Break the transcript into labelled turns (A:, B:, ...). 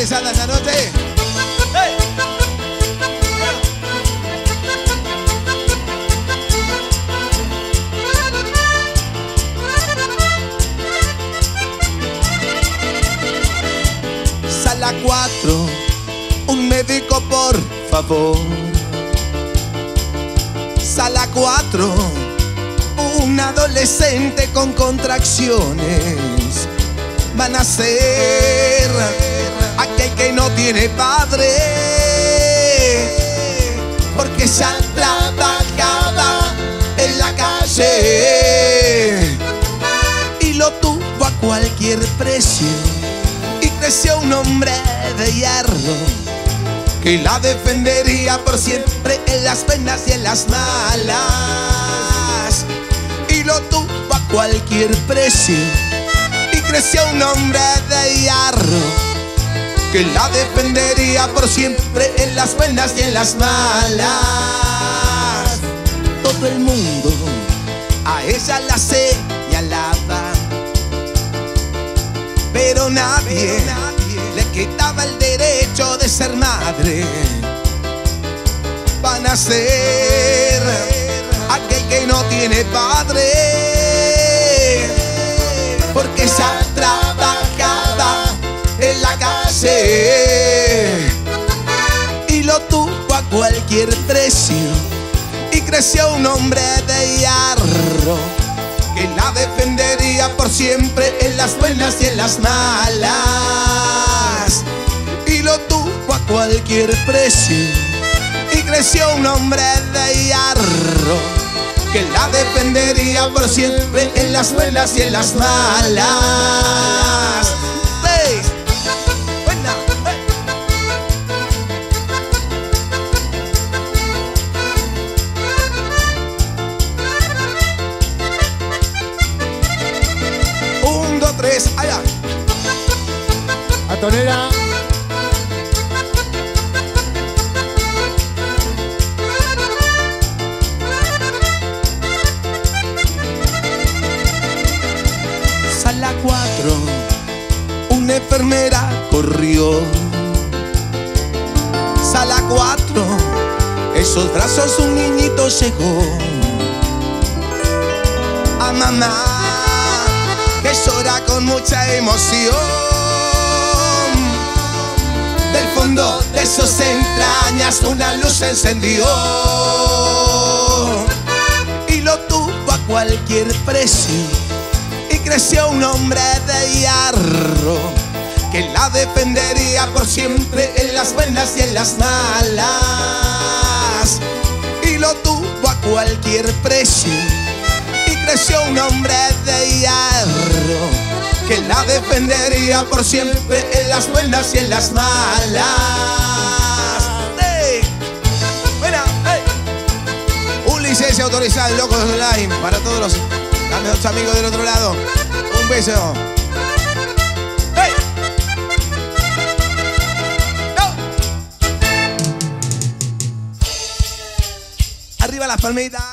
A: González noche. ¡Hey! Sala 4, un médico por favor. Sala 4, un adolescente con contracciones Van a ser aquel que no tiene padre. Porque ya trabajaba en la calle. Y lo tuvo a cualquier precio. Y creció un hombre de hierro que la defendería por siempre en las penas y en las malas. Y lo tuvo a cualquier precio. Creció un hombre de hierro que la defendería por siempre en las buenas y en las malas. Todo el mundo a ella la señalaba, pero nadie, le quitaba el derecho de ser madre. Van a ser aquel que no tiene padre, y lo tuvo a cualquier precio. Y creció un hombre de hierro que la defendería por siempre en las buenas y en las malas. Y lo tuvo a cualquier precio. Y creció un hombre de hierro que la defendería por siempre en las buenas y en las malas. Tres, allá.
B: Atonera.
A: Sala 4, una enfermera corrió. Sala 4, esos brazos un niñito llegó. A mamá, que llora con mucha emoción. Del fondo de sus entrañas una luz encendió. Y lo tuvo a cualquier precio y creció un hombre de hierro que la defendería por siempre en las buenas y en las malas. Y lo tuvo a cualquier precio y creció un hombre de hierro que la defendería por siempre en las buenas y en las malas. ¡Ey! Buena, ey. Un licencia autorizado, locos online, para todos los los amigos del otro lado. Un beso. ¡Hey! ¡No! Arriba las palmitas.